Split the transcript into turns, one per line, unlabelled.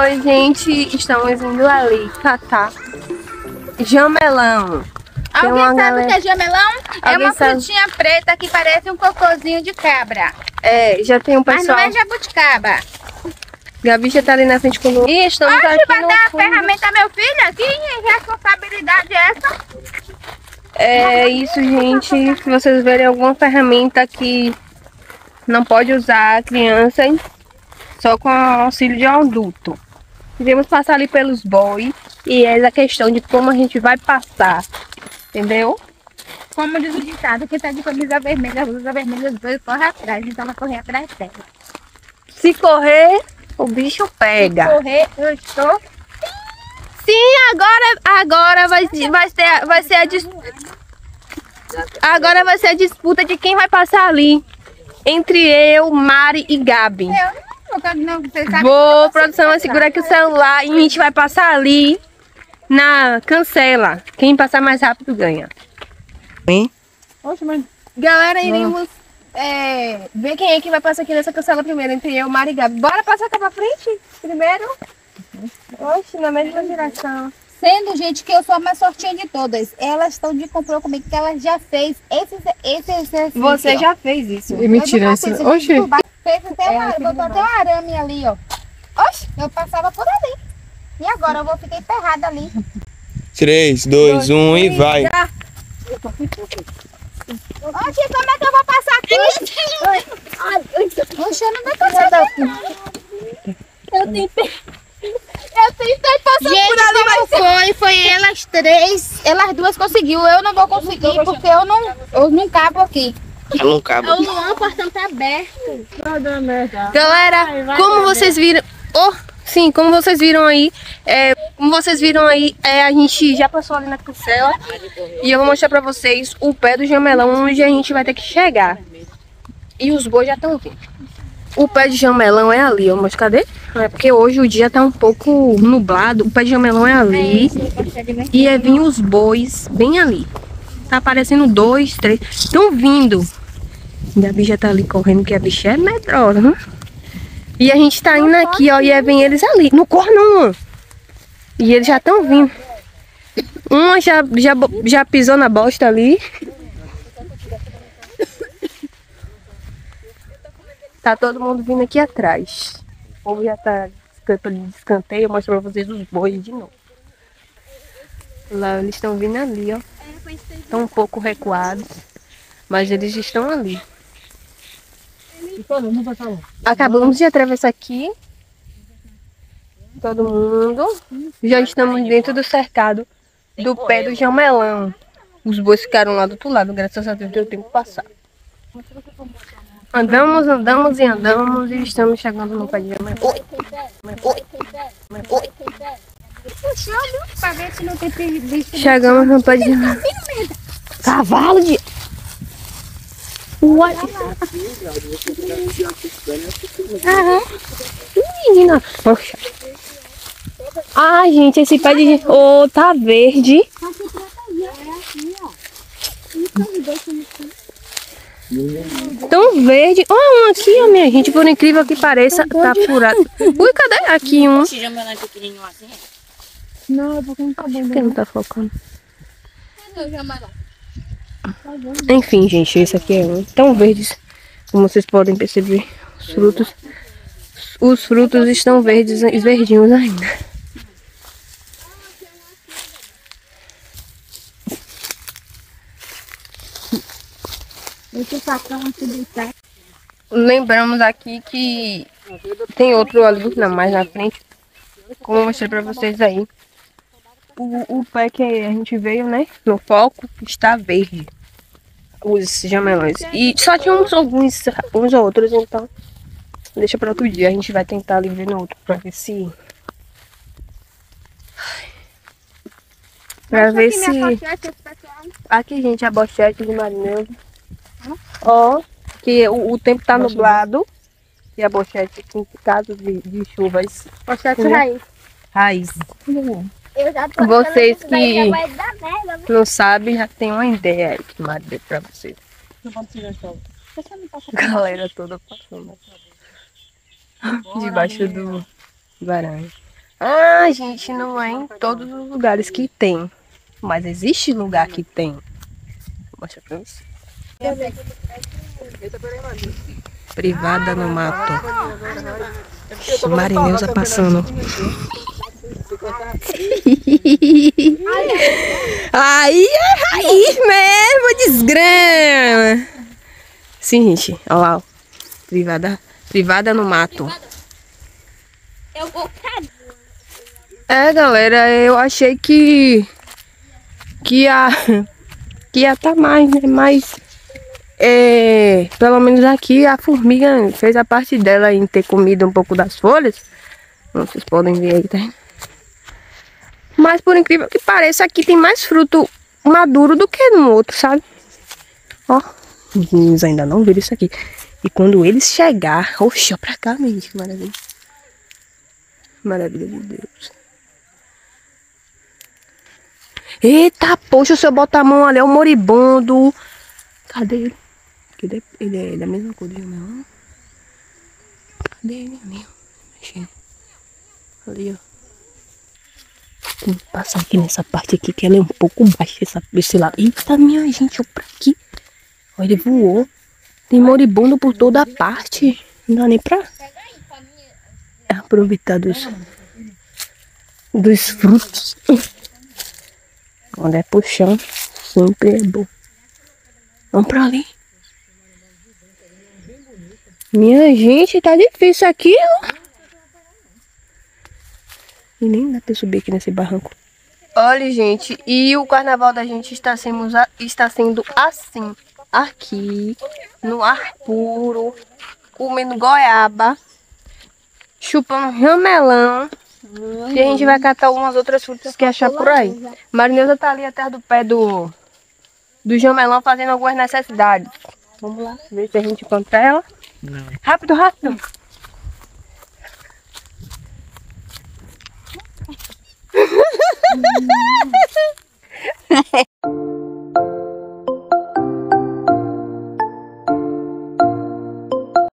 Oi, gente, estamos indo ali catar jamelão.
Alguém sabe
galera-
o que é jamelão? é
Alguém
uma
sabe?
frutinha preta que parece um cocôzinho de cabra.
É, já tem um
Mas não
pessoal.
é jabuticaba.
Gabi já tá ali na frente conosco. E estamos
Pode
aqui no
a
fundo.
ferramenta a meu filho? Que responsabilidade é essa?
É isso, gente. Se vocês verem alguma ferramenta que não pode usar a criança, hein? só com auxílio de um adulto. Iremos passar ali pelos bois e é a questão de como a gente vai passar. Entendeu?
Como diz o ditado, quem tá de camisa vermelha, blusa vermelha, os dois correm atrás. Então ela corre atrás dela.
Se correr, o bicho pega.
Correr, eu estou.
Sim, agora, agora vai, vai, ser, vai ser a dis... Agora vai ser a disputa de quem vai passar ali. Entre eu, Mari e Gabi.
Eu sabe.
Vou, produção, vai segurar aqui o celular e a gente vai passar ali na cancela. Quem passar mais rápido ganha.
Oxe, mas
Galera, iremos é, ver quem é que vai passar aqui nessa cancela primeiro, entre eu, Mari e Gabi. Bora passar cá pra frente primeiro? Oxe, na mesma direção.
Sendo, gente, que eu sou a mais sortinha de todas. Elas estão de comprou comigo que ela já fez esse, esse exercício.
Você já fez isso.
E mentira, isso. Oxi.
Fez até uma, botou até um arame ali, ó. Oxe, eu passava por ali. E agora eu vou ficar enterrada ali.
3, 2, 1 e vai.
Oxe, como é que eu vou passar aqui? Oxe, eu não vou passar aqui. Eu tentei. Eu tentei passar por ali, mas foi, foi elas três, elas duas conseguiu. Eu não vou conseguir porque eu não, eu não cabo aqui.
Não cabe.
O Luan, o portão tá aberto.
Galera, como vocês viram. Oh, sim, como vocês viram aí. é, como vocês viram aí, é, a gente já passou ali na cancela. E eu vou mostrar pra vocês o pé do jamelão onde a gente vai ter que chegar. E os bois já estão vindo. O pé de jamelão é ali, ó. Mas cadê? É porque hoje o dia tá um pouco nublado. O pé de jamelão é ali. E é vir os bois bem ali. Tá aparecendo dois, três. Estão vindo. Gabi já tá ali correndo, que a bicha é medrosa, né? E a gente tá indo aqui, ó, e aí vem eles ali. Não corre não, mano. E eles já estão vindo. Uma já, já, já pisou na bosta ali. Tá todo mundo vindo aqui atrás. O povo já tá descanto- de escanteio. Eu mostro pra vocês os bois de novo. Lá eles estão vindo ali, ó. Estão um pouco recuados. Mas eles estão ali. Acabamos de atravessar aqui. Todo mundo. Já estamos dentro do cercado do pé do jamelão. Os bois ficaram lá do outro lado, graças a Deus deu tempo passar. Andamos, andamos e andamos e estamos chegando no pé de jamelão.
Não tem bicho.
Chegamos no pé de jamelão. Cavalo de. What? Aham. Menina. Poxa. Ai, gente, esse pé de. Ô, tá verde. Tão verde. Ó, um aqui, ó, minha gente. Por incrível que pareça, tá furado. Ui, cadê? Aqui um.
Assim.
Não, é porque não tá bom.
Por que não tá focando? Enfim, gente, esse aqui é um. Tão verdes. Como vocês podem perceber. Os frutos. Os frutos estão verdes, verdinhos ainda.
Esse facão aqui deitar.
Lembramos aqui que tem outro ali, não, mais na frente. Como eu mostrei pra vocês aí. O, o pé que a gente veio, né? No foco está verde. Os jamelões. E só tinha uns, alguns uns outros, então. Deixa pra outro dia. A gente vai tentar ali ver no outro pra ver se. Pra ver se. Aqui, gente, a bochete de marinheiro. Ó, que o, o tempo tá nublado. E a bochete aqui, em caso de, de chuvas,
Pochete
Uhum.
raiz.
raiz.
Tô
Vocês que-
já vai dar merda. viu?
Não sabe, já tem uma ideia aí que Mari deu pra vocês. Galera toda passando. Debaixo do, Varangue. Ah, gente, não é em todos os lugares que tem. Mas existe lugar que tem. Vou mostrar pra você. Privada no mato. Marineusa passando. Aí é raiz mesmo, desgrama. Sim, gente, olha lá. ó. Privada, privada no mato.
Eu vou pra
É, galera, eu achei que que ia que ia tá mais, né? Mas é, pelo menos aqui a formiga fez a parte dela em ter comido um pouco das folhas. Vocês podem ver aí, tá? Mas por incrível que pareça, aqui tem mais fruto maduro do que no outro, sabe? Ó, os meninos ainda não viram isso aqui. E quando eles chegar, oxe, ó pra cá, gente, que maravilha. Maravilha de Deus. Eita, poxa, se eu botar a mão ali, é o moribundo. Cadê ele? Ele é, ele é da mesma cor do meu. Cadê ele ali? Mexendo. Ali, ó. Que passar aqui nessa parte aqui, que ela é um pouco baixa, essa, esse lado. Eita, minha gente, olha pra aqui. Olha, ele voou. Tem moribundo por toda a parte. Não dá nem pra aproveitar dos, dos frutos. Quando é pro chão, sempre é bom. Vamos pra ali. Minha gente, tá difícil aqui, ó. E nem dá pra subir aqui nesse barranco. Olha, gente, e o carnaval da gente está sendo, está sendo assim. Aqui, no ar puro, comendo goiaba, chupando ramelão. E a gente vai catar algumas outras frutas que achar por aí. Marineusa tá ali atrás do pé do, do jamelão fazendo algumas necessidades. Vamos lá, ver se a gente encontra ela.
Não.
Rápido, rápido. Mm-hmm.